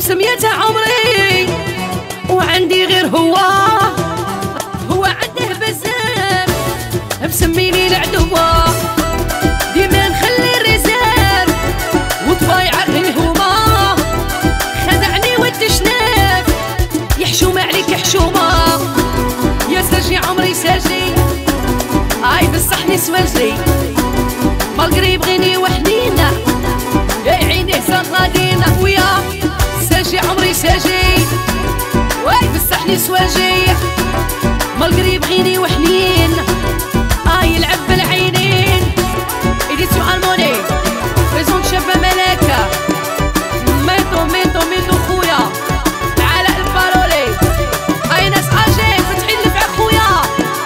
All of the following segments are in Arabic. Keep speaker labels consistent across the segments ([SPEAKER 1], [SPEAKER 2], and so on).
[SPEAKER 1] مسميته عمري وعندي غير هو. هو عنده بزاف مسميني العدوة ديما نخلي الرزاف وطبايعه هما خدعني والتشناف يحشومة بصحني سواجي مالقري بغيني وحنين آي يلعب بالعينين. ايديسيون الموني بريزونت شابة ملاكة ميتو ميتو ميتو خويا. تعال البارولي. أي ناس أجي فتحي اللي خويا.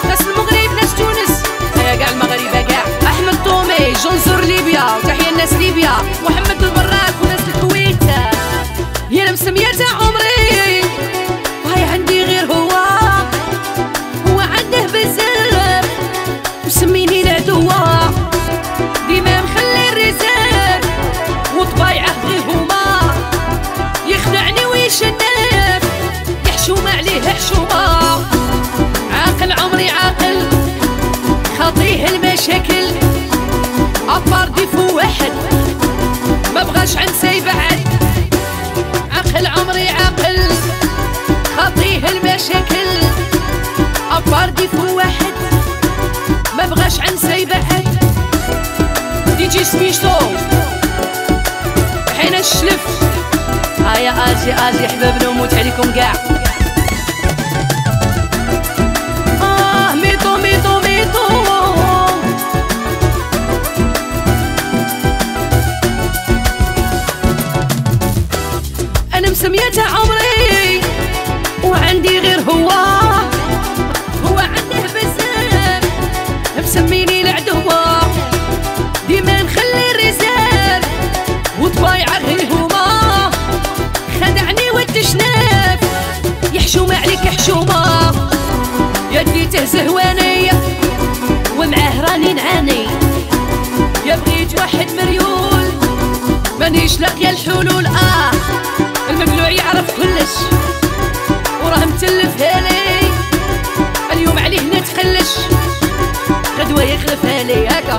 [SPEAKER 1] ناس المغرب ناس تونس. هيا كاع المغاربه كاع أحمد طومي جنزور ليبيا. وتحيه الناس ليبيا. محمد البراك وناس الكويت. يا مسميته عمري عمري عاقل خاطيه المشاكل أبار ديفو واحد. ما بغاش عنسى يبعد عاقل عمري عاقل خاطيه المشاكل أبار ديفو واحد. ما بغاش عنسى يبعد ديجي سميشتو حين الشلف. هيا آجي آجي حبابنا وموت عليكم. مسميته عمري. وعندي غير هو. هو عنده بزاف مسميني العدوة ديما نخلي الرزاق وطبايعه هما خدعني والتشناف يحشومة عليك حشومة. يدي تهزهواني ومعاه راني نعاني. يا بغيت واحد مريول مانيش لاقية الحلول. آه. الممنوع يعرف كلش. وراه متلف هالي اليوم عليه نتخلش. غدوة يخلف هالي هكا